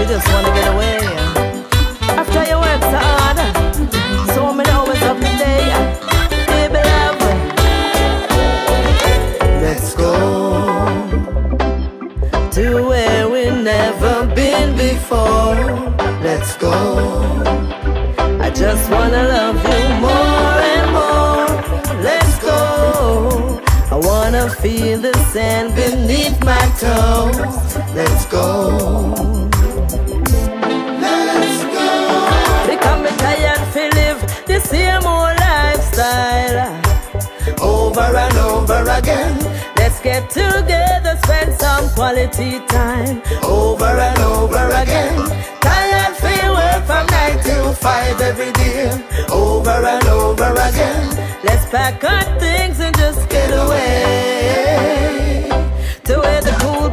You just wanna get away. After you work so hard, so many hours of the day, baby love. Let's go to where we've never been before. Let's go. I just wanna love you more and more. Let's go. I wanna feel the sand beneath my toes. Let's go. The same old lifestyle over and over again. Let's get together, spend some quality time over and over again. Tired feel work from nine till five every day, over and over again. Let's pack our things and just get away to where the cool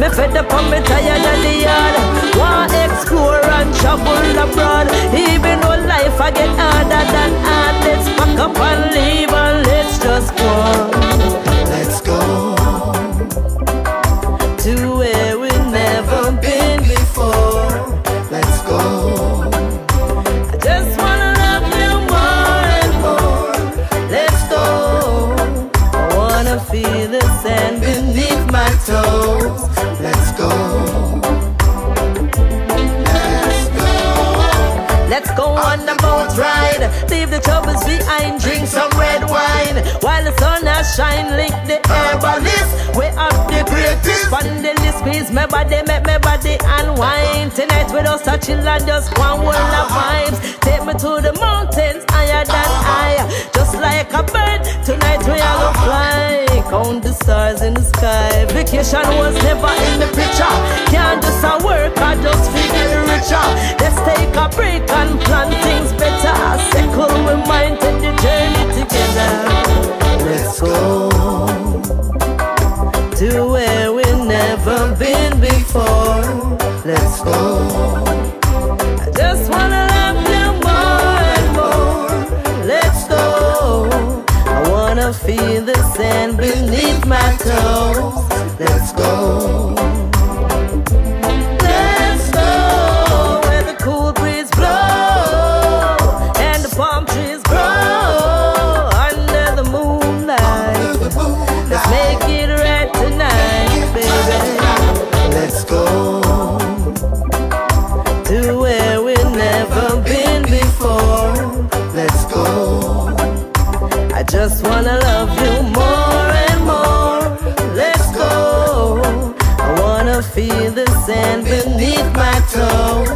Me fed up on me tired of the yard. Want explore and travel abroad. Even though life I get ride. Leave the troubles behind, drink some red wine. While the sun has shine, lick the herbalist. We up the greatest. On the list, please, my body, make my body unwind. Tonight with us a chill and just one world of vibes. Take me to the mountains, higher than higher. Just like a bird, tonight we are gonna fly. Count the stars in the sky. Vacation was never in the picture. Can't just work, I just feel richer. Let's take a break and plan things better. To where we've never been before. Let's go. I just wanna love you more and more. Let's go. I wanna feel the sand beneath my toes. Let's go. Before. Let's go. I just wanna love you more and more. Let's go. I wanna feel the sand beneath my toes.